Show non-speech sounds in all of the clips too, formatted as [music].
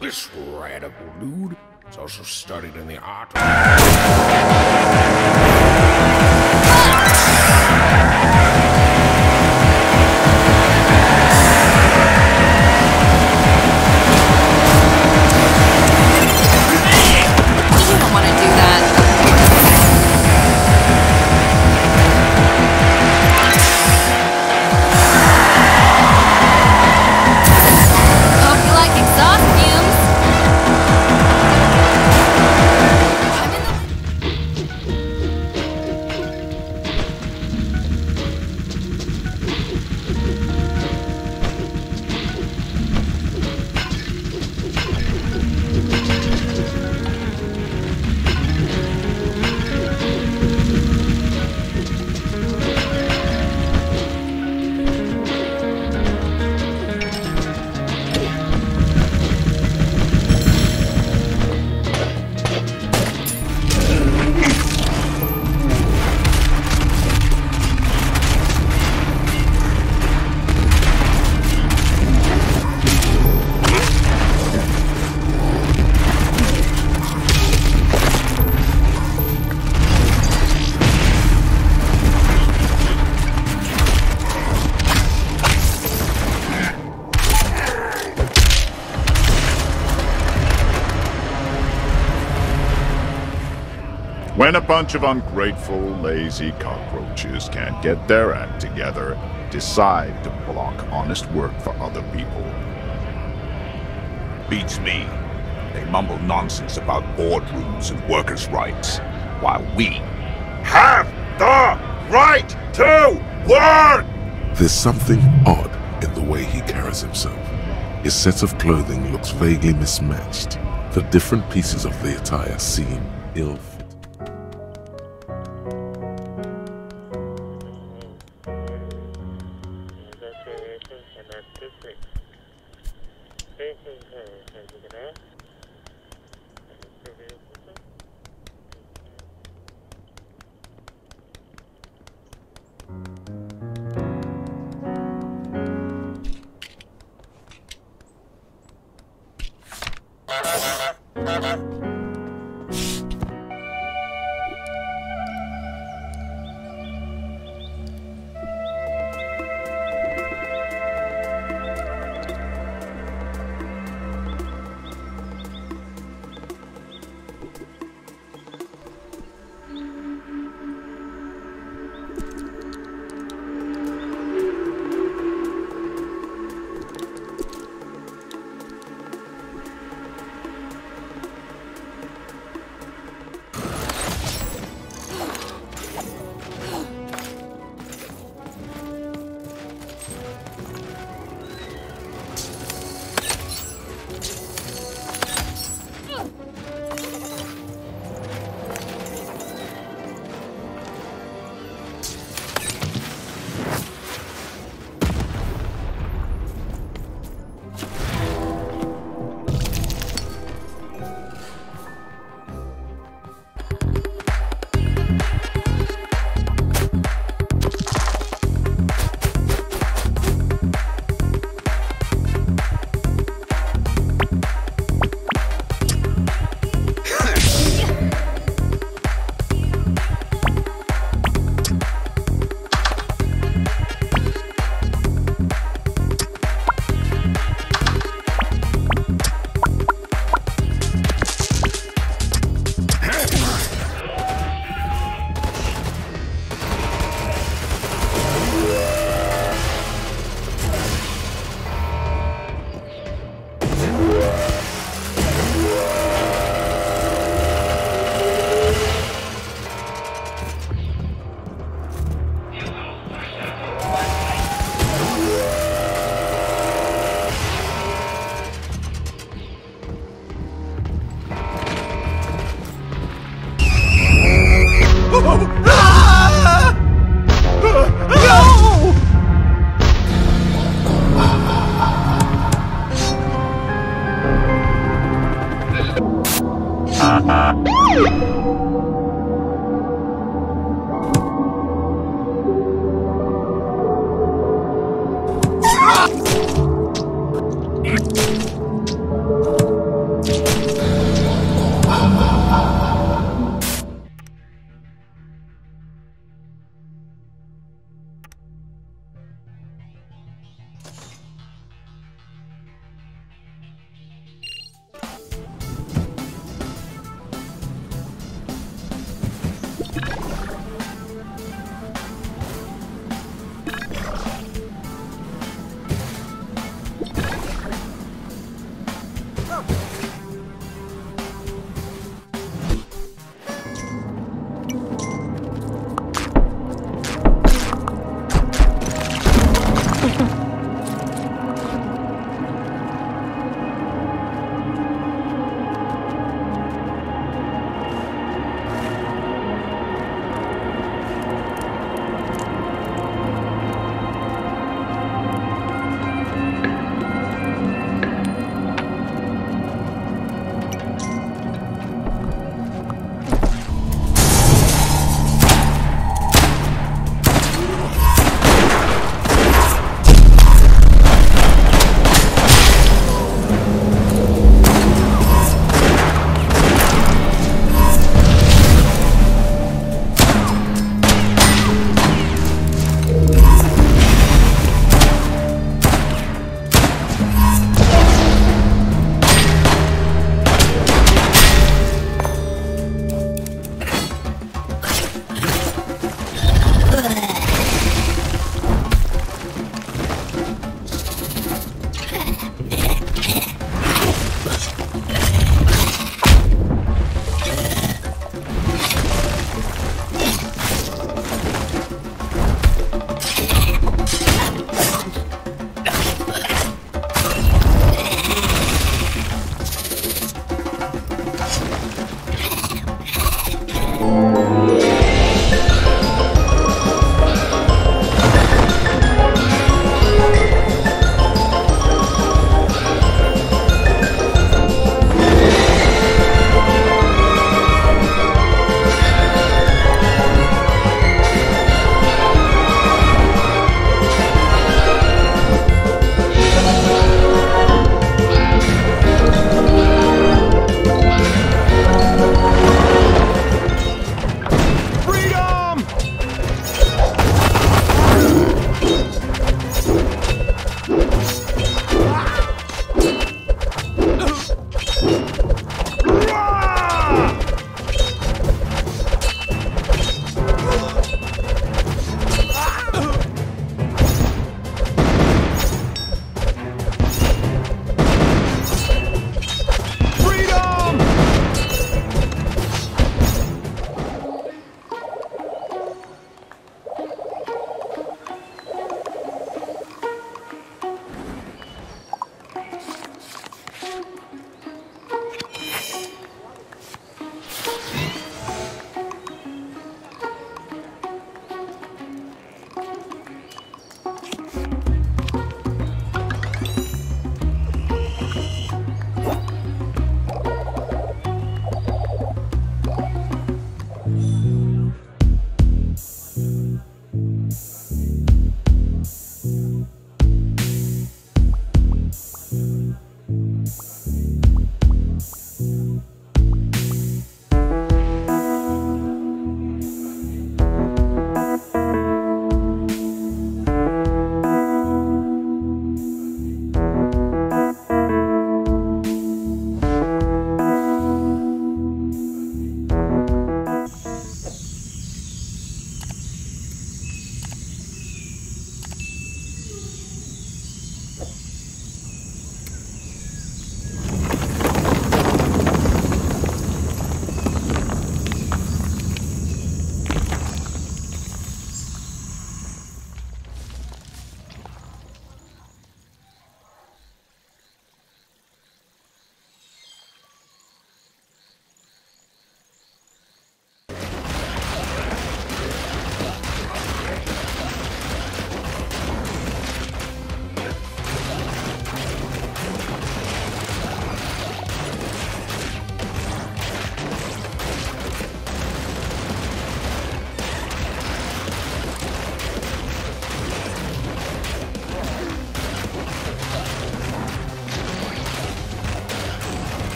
This radical dude is also studied in the art of... Bunch of ungrateful, lazy cockroaches can't get their act together, decide to block honest work for other people. Beats me. They mumble nonsense about boardrooms and workers' rights, while we have the right to work! There's something odd in the way he carries himself. His set of clothing looks vaguely mismatched. The different pieces of the attire seem ill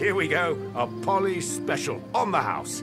Here we go. A Polly special on the house.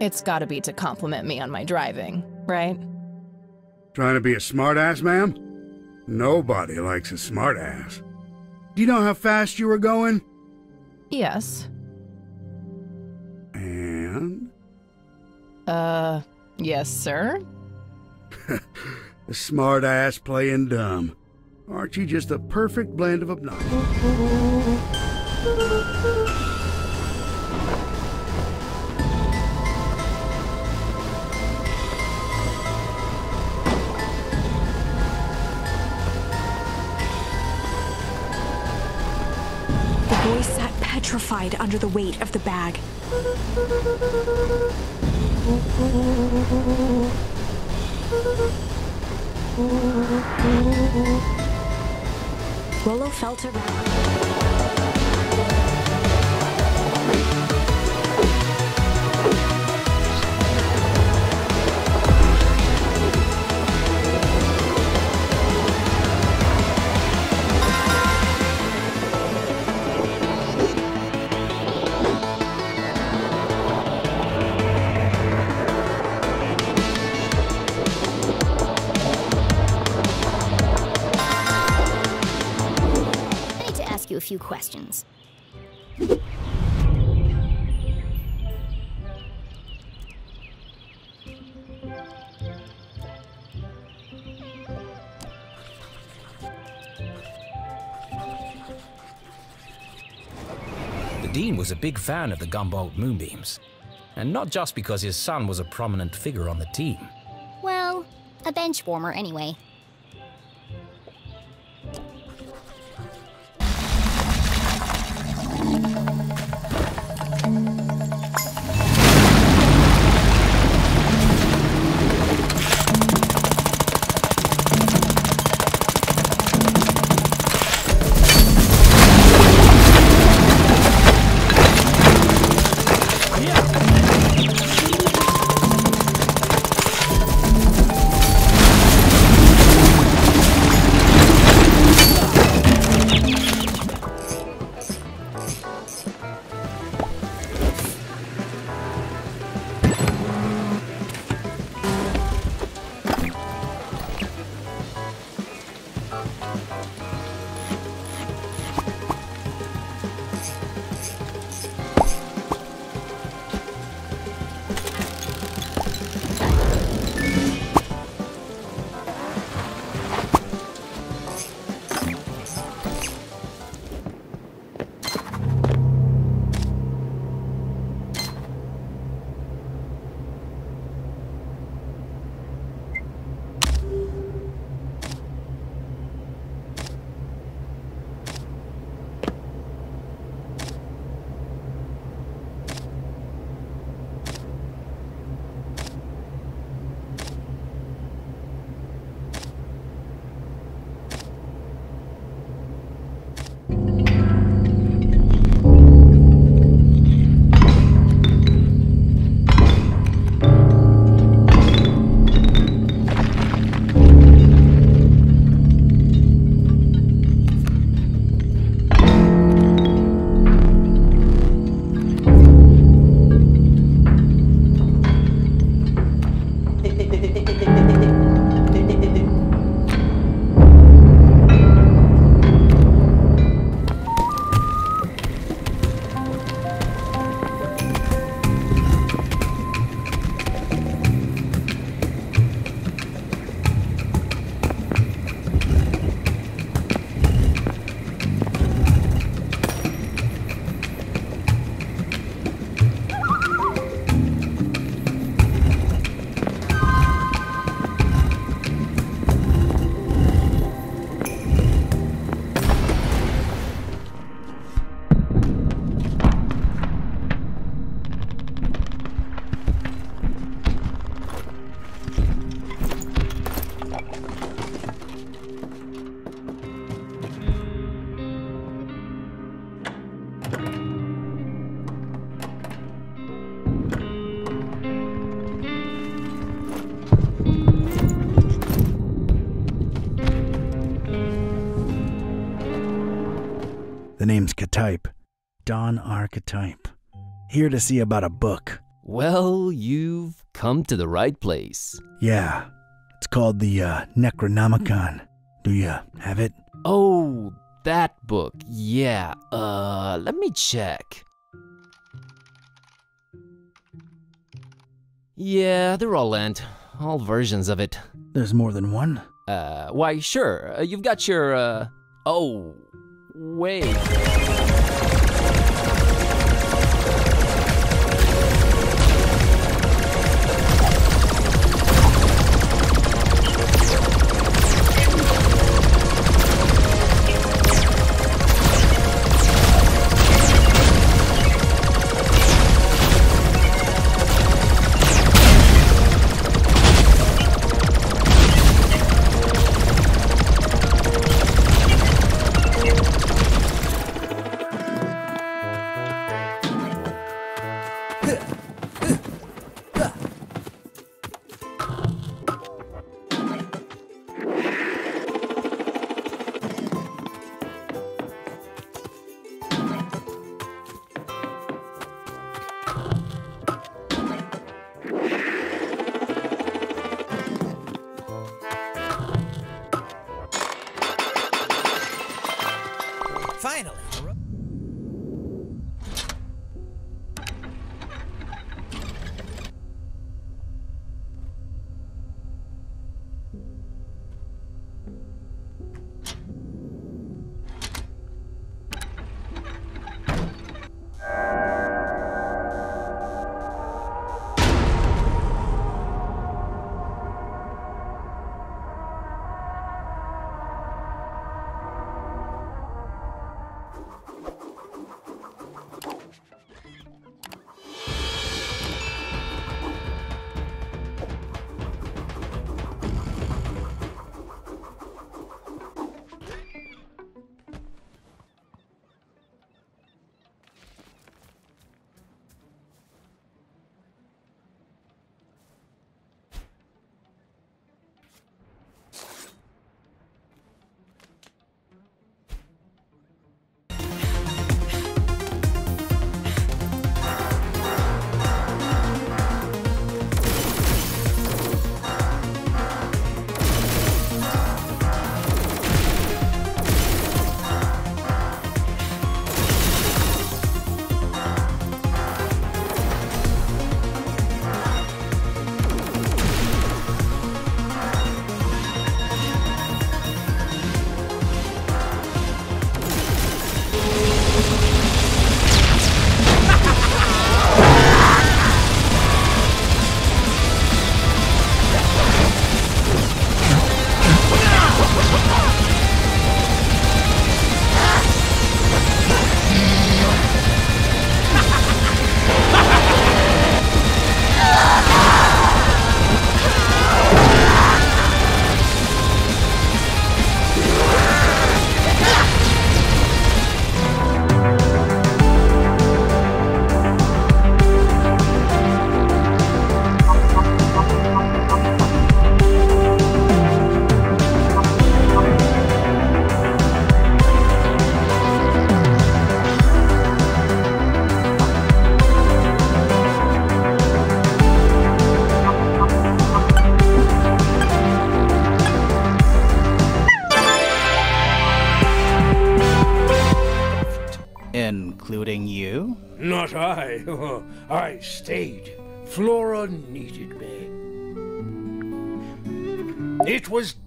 It's gotta be to compliment me on my driving, right? Trying to be a smartass, ma'am? Nobody likes a smartass. Do you know how fast you were going? Yes. And Uh, yes, sir? [laughs] a smartass playing dumb. Aren't you just a perfect blend of obnoxious? Petrified under the weight of the bag. Felt around. Few questions. The Dean was a big fan of the Gumboldt Moonbeams. And not just because his son was a prominent figure on the team. Well, a bench warmer anyway. Katype. Don Archetype. Here to see about a book. Well, you've come to the right place. Yeah. It's called the uh, Necronomicon. Do you have it? Oh, that book. Yeah. Uh, let me check. Yeah, they're all lent. All versions of it. There's more than one? Uh, why, sure. Uh, you've got your, uh. Oh, wait. Finally.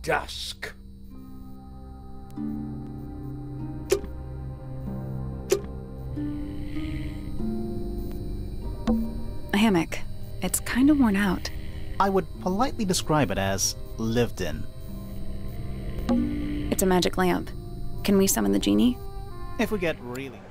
Dusk. A hammock. It's kind of worn out. I would politely describe it as lived in. It's a magic lamp. Can we summon the genie? If we get really.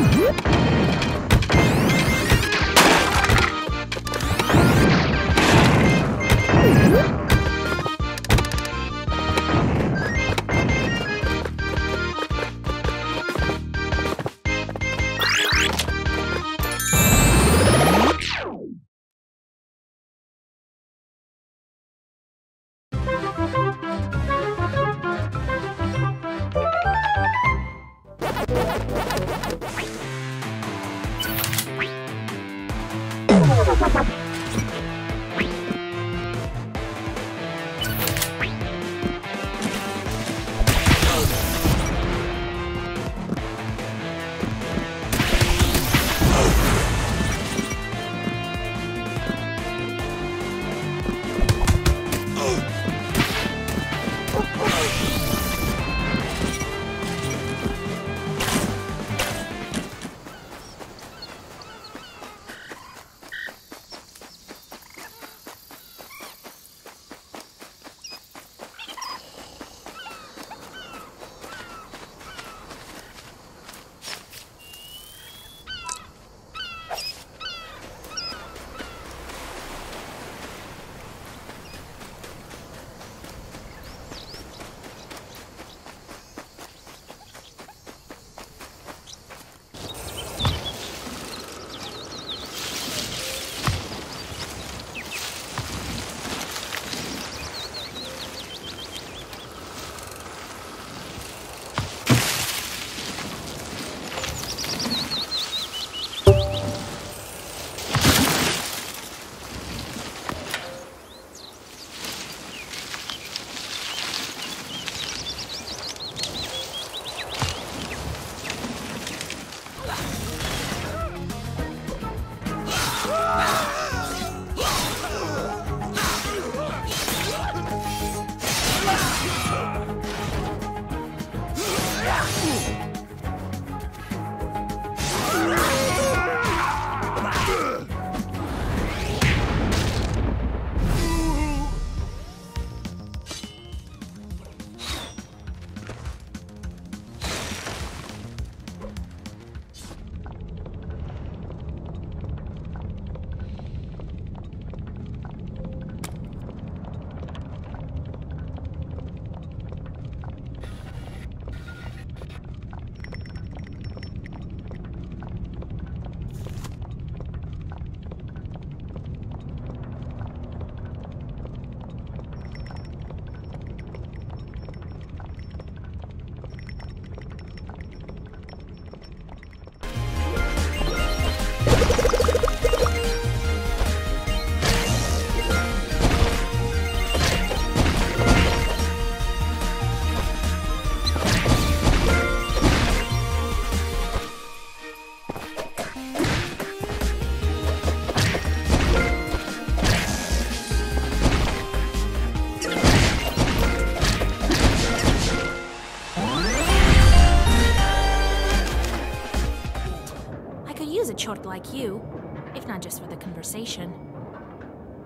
Woo!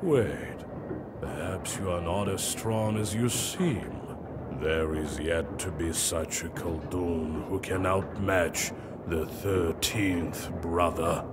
Wait. Perhaps you are not as strong as you seem. There is yet to be such a Khaldun who can outmatch the thirteenth brother.